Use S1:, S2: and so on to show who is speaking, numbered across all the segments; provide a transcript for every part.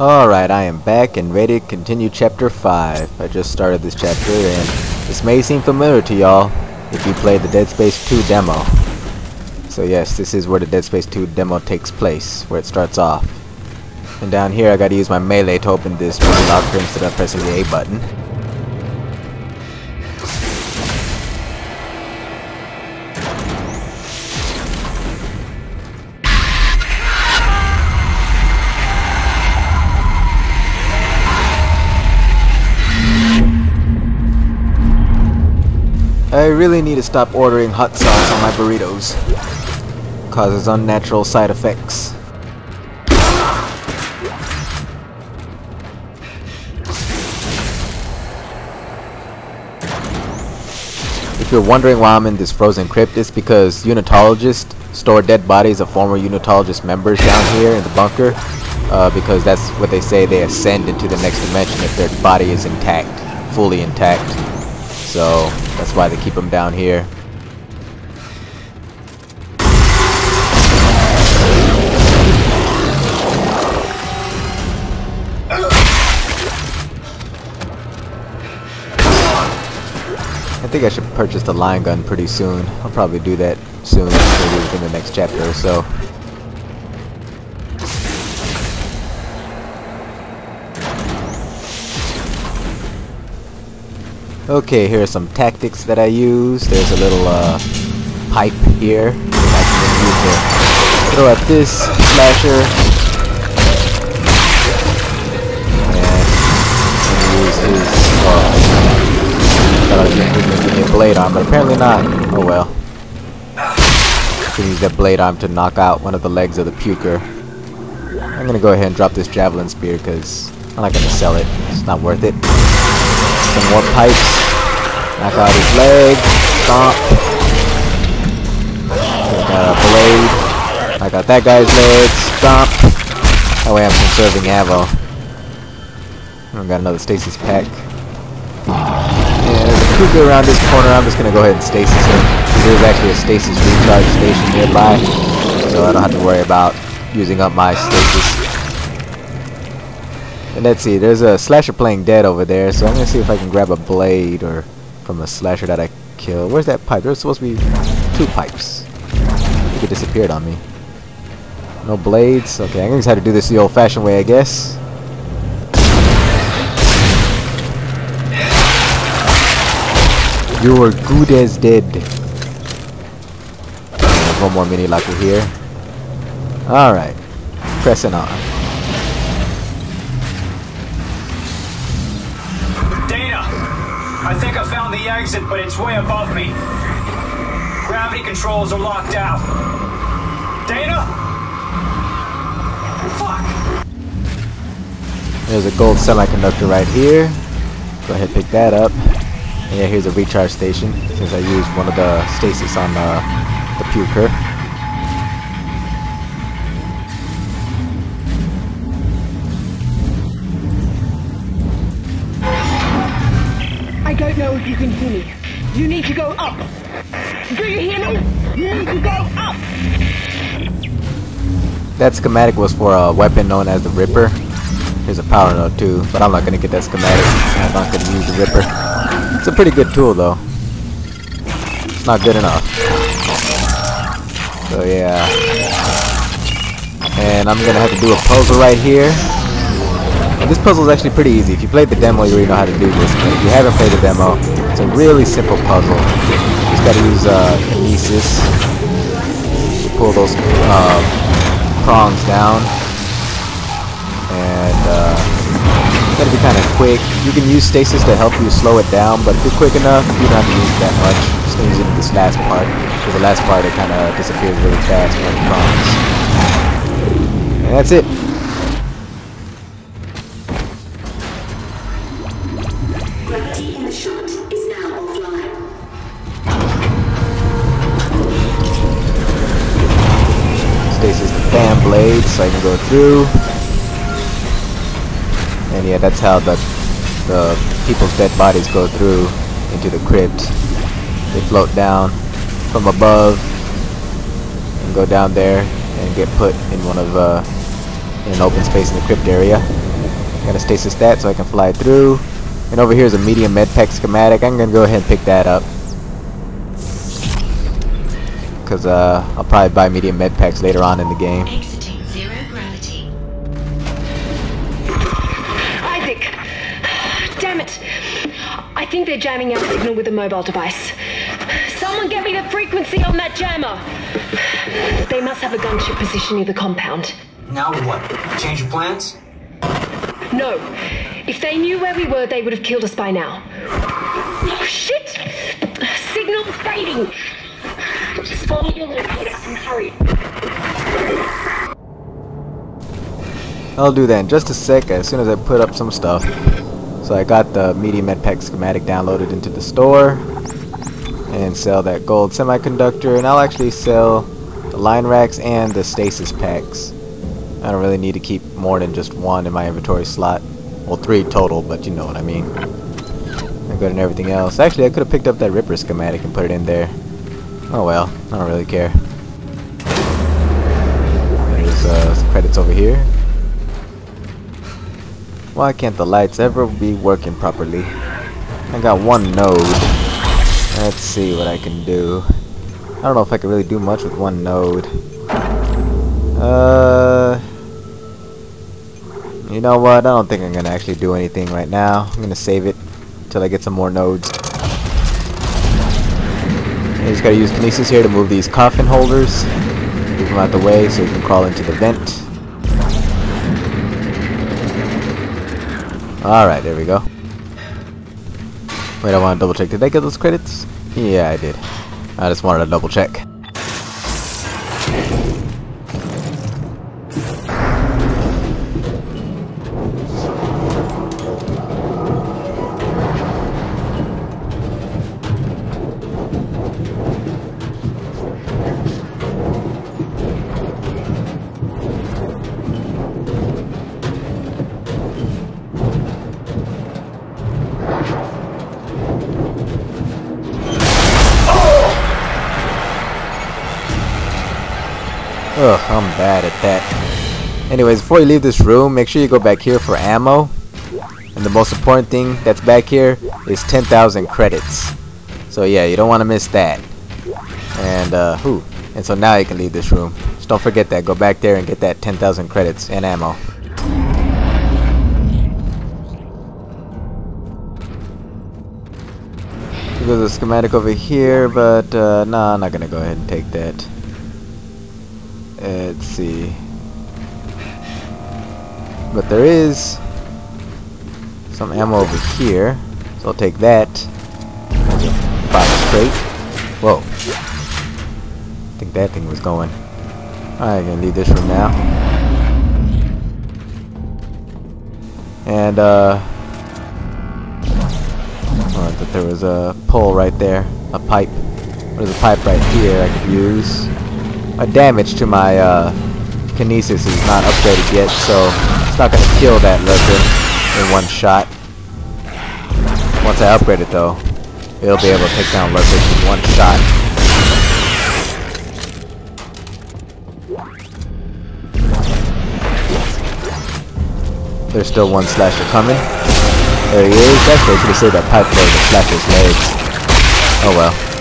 S1: Alright, I am back and ready to continue chapter 5. I just started this chapter and this may seem familiar to y'all if you played the Dead Space 2 demo. So yes, this is where the Dead Space 2 demo takes place, where it starts off. And down here I gotta use my melee to open this locker instead of pressing the A button. I really need to stop ordering hot sauce on my burritos. Causes unnatural side effects. If you're wondering why I'm in this frozen crypt, it's because unitologists store dead bodies of former unitologist members down here in the bunker. Uh, because that's what they say they ascend into the next dimension if their body is intact, fully intact. So that's why they keep them down here. I think I should purchase the line gun pretty soon. I'll probably do that soon, maybe within the next chapter or so. Okay, here are some tactics that I use. There's a little uh, pipe here I can use to throw at this slasher. And use his. A blade arm, but apparently not. Oh well. I Can use that blade arm to knock out one of the legs of the puker. I'm gonna go ahead and drop this javelin spear because I'm not gonna sell it. It's not worth it. Some more pipes. Knock out his leg. Stomp. Got a blade. I got that guy's leg. Stomp. That way I'm conserving ammo. I got another stasis pack. And there's a cougar around this corner. I'm just gonna go ahead and stasis him. There's actually a stasis recharge station nearby, so I don't have to worry about using up my stasis. And let's see, there's a slasher playing dead over there, so I'm gonna see if I can grab a blade or from a slasher that I killed. Where's that pipe? There's supposed to be two pipes. It disappeared on me. No blades? Okay, I'm gonna just have to do this the old fashioned way, I guess. You're good as dead. One more mini locker here. Alright. Pressing on.
S2: I think I found the exit, but it's way above me. Gravity controls are locked out. Daina? Fuck!
S1: There's a gold semiconductor right here. Go ahead pick that up. And yeah, here's a recharge station since I used one of the stasis on uh, the puker.
S3: You can hear me. You need to go up. Do you hear me? You need to go up.
S1: That schematic was for a weapon known as the Ripper. Here's a power node too, but I'm not gonna get that schematic. I'm not gonna use the Ripper. It's a pretty good tool though. It's not good enough. So yeah. And I'm gonna have to do a puzzle right here. This puzzle is actually pretty easy. If you played the demo, you already know how to do this. But if you haven't played the demo, it's a really simple puzzle. You just gotta use uh, kinesis to pull those uh, prongs down. And uh, you gotta be kind of quick. You can use stasis to help you slow it down, but if you're quick enough, you don't have to use it that much. Just use it in this last part. Because the last part, it kind of disappears really fast when it prongs. And that's it. I can go through. And yeah, that's how the the people's dead bodies go through into the crypt. They float down from above and go down there and get put in one of uh, in an open space in the crypt area. Got a stasis stat so I can fly through. And over here is a medium med pack schematic. I'm gonna go ahead and pick that up. Cause uh, I'll probably buy medium med packs later on in the game.
S3: Think they're jamming our signal with a mobile device. Someone get me the frequency on that jammer! They must have a gunship position near the compound.
S2: Now what? Change your plans?
S3: No. If they knew where we were, they would have killed us by now. Oh, shit! Signal fading! Just follow your locator and hurry.
S1: I'll do that in just a sec as soon as I put up some stuff. So I got the medium med pack schematic downloaded into the store and sell that gold semiconductor and I'll actually sell the line racks and the stasis packs. I don't really need to keep more than just one in my inventory slot. Well, three total, but you know what I mean. I got and everything else. Actually, I could have picked up that Ripper schematic and put it in there. Oh well, I don't really care. There's uh, credits over here. Why can't the lights ever be working properly? I got one node. Let's see what I can do. I don't know if I can really do much with one node. Uh, you know what? I don't think I'm gonna actually do anything right now. I'm gonna save it until I get some more nodes. I just gotta use Kinesis here to move these coffin holders. Move them out the way so you can crawl into the vent. Alright, there we go. Wait, I want to double check. Did I get those credits? Yeah, I did. I just wanted to double check. Ugh, I'm bad at that. Anyways, before you leave this room, make sure you go back here for ammo. And the most important thing that's back here is 10,000 credits. So yeah, you don't want to miss that. And, uh, who? And so now you can leave this room. Just don't forget that. Go back there and get that 10,000 credits and ammo. There's a schematic over here, but, uh, nah, I'm not gonna go ahead and take that. Let's see. But there is some ammo over here, so I'll take that. Five straight. Whoa. I think that thing was going. Alright, gonna leave this room now. And, uh... Oh, I thought there was a pole right there. A pipe. There's a pipe right here I could use a damage to my uh, kinesis is not upgraded yet, so it's not going to kill that lurker in one shot. Once I upgrade it though, it'll be able to take down lurkers in one shot. There's still one slasher coming. There he is. Should have saved that pipe for the slasher's legs. Oh well.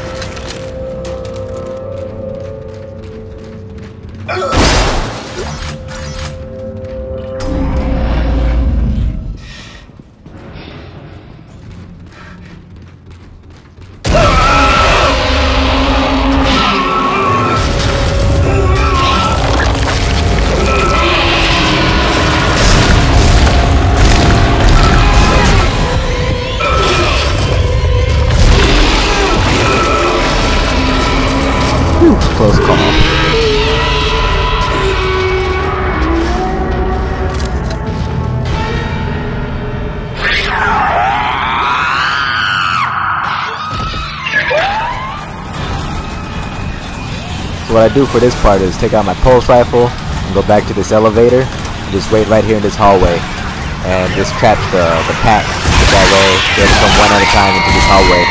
S1: What I do for this part is take out my pulse rifle and go back to this elevator and just wait right here in this hallway and just trap the, the pack that way. Just come one at a time into this hallway